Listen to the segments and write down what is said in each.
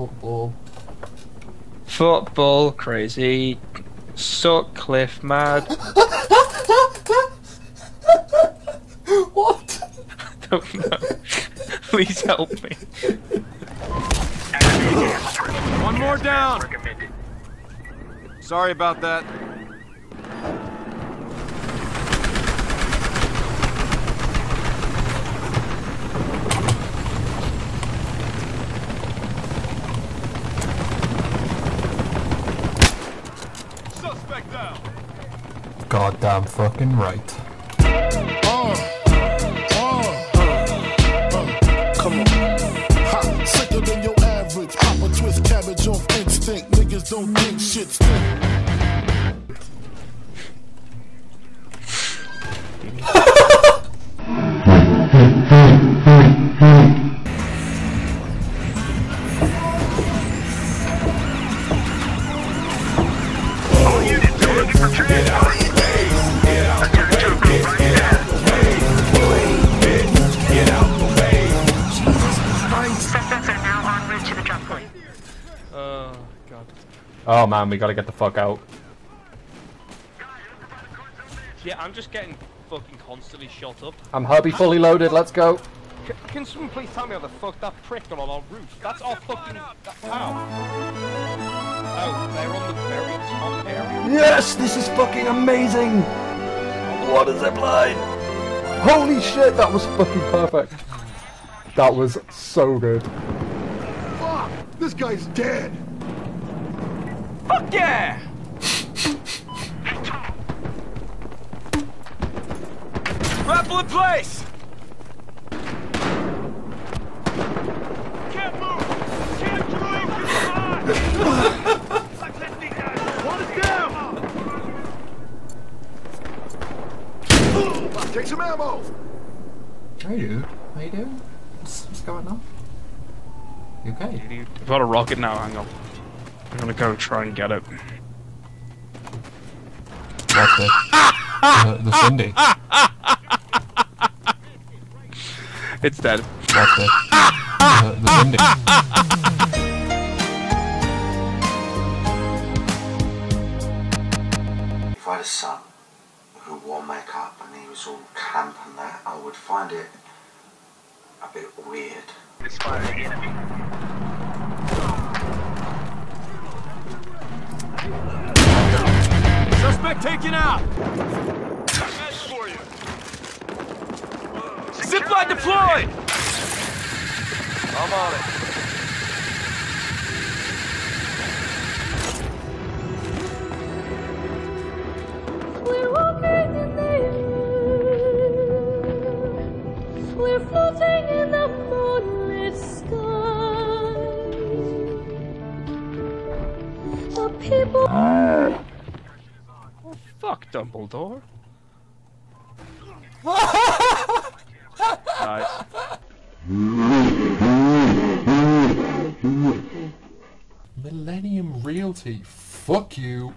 football. Football, crazy. cliff mad. what? I don't know. Please help me. More down. Sorry about that. Suspect down. Goddamn fucking right. Come on. Ha, Niggas don't think shit stink. Oh. Oh man, we gotta get the fuck out. Yeah, I'm just getting fucking constantly shot up. I'm hubby fully loaded, let's go. C can someone please tell me how the fuck that prick got on our roof? That's our fucking. That, how? Oh, they're on the very top area. Yes, this is fucking amazing! What a zipline! Holy shit, that was fucking perfect. That was so good. Fuck! This guy's dead! Fuck yeah! Grapple in place. Can't move! Can't drive! One is down! Take some ammo! How you? How you doing? What's, what's going on? You okay? I've got a rocket now, hang on. I'm gonna go try and get it. What the? the, the Cindy. It's dead. What the? The, the Cindy. If I had a son who wore makeup and he was all camp and that, I would find it a bit weird. Suspect taken out. Zipline deployed. I'm on it. Oh, fuck Dumbledore. nice. Millennium Realty. Fuck you.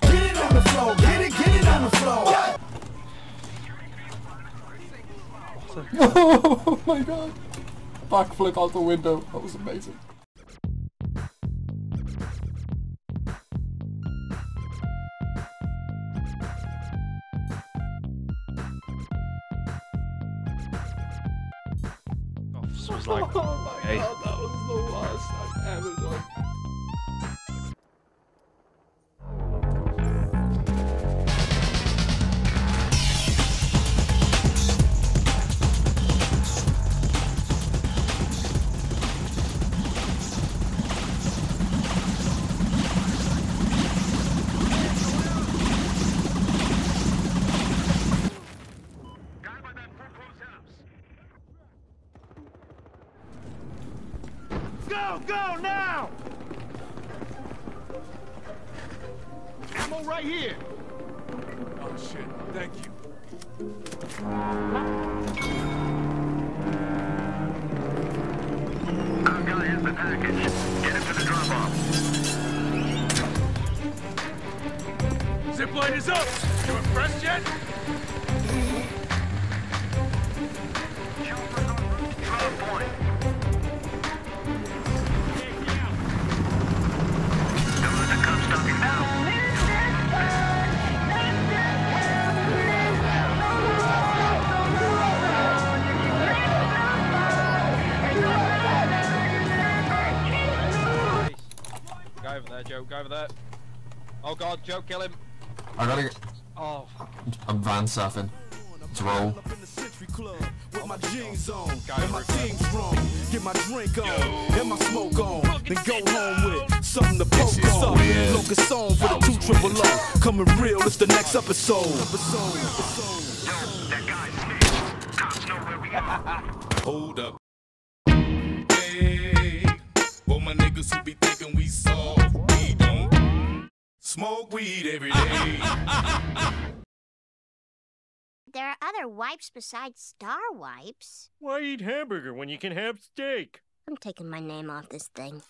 Get it on the floor! Get it, get it on the floor! oh my god. Backflip out the window. That was amazing. Was like, Oh my hey. god, that was the worst I've ever done. Go, go, now! Ammo right here! Oh shit. Thank you. Our guy has the package. Get him to the drop-off. Zipline is up. Joe, go over there. Oh god, Joe, kill him. I gotta get. Oh, I'm van surfing. Let's roll. Up in the Century Club with my jeans on and my Rick. team strong. Get my drink on and my smoke on. Then go home with something to poke on. Locust song for the two triple O. Coming real, it's the next episode. Episode. Hold up. Hey, for my niggas who be smoke weed every day. There are other wipes besides Star Wipes. Why eat hamburger when you can have steak? I'm taking my name off this thing.